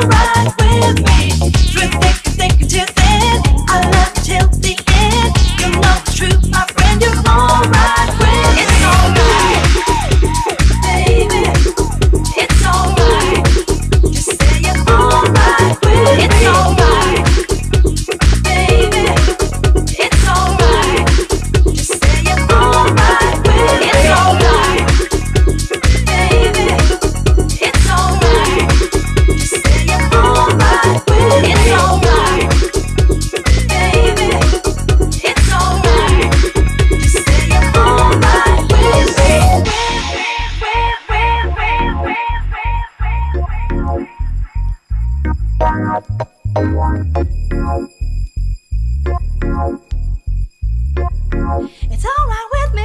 alright. It's alright with me.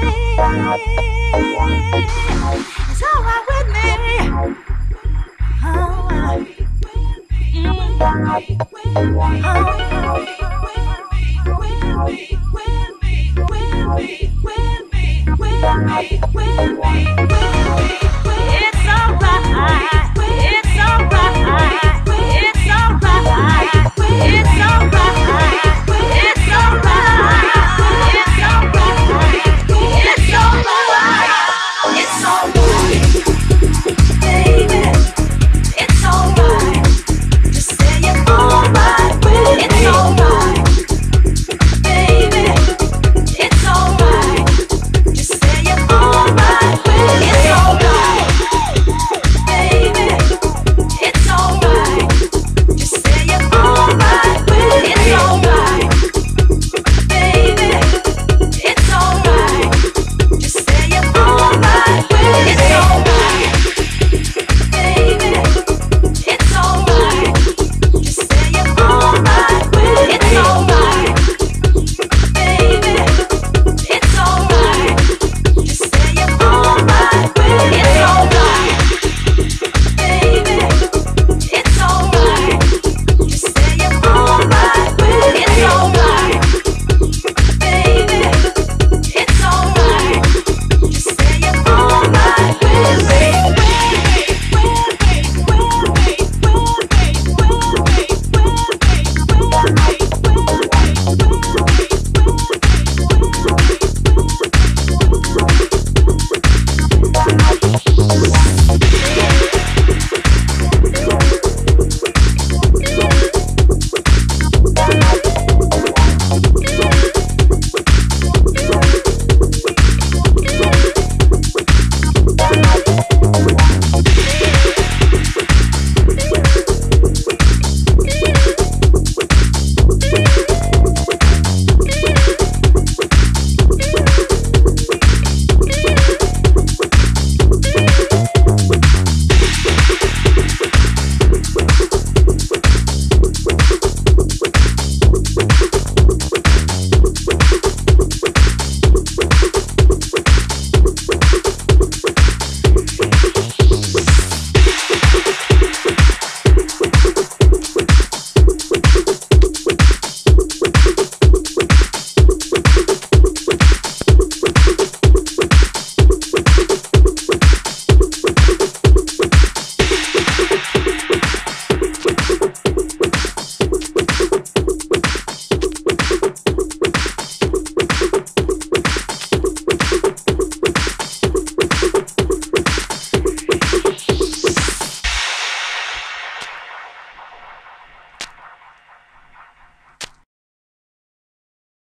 It's alright with me. It's all right with me. It's alright.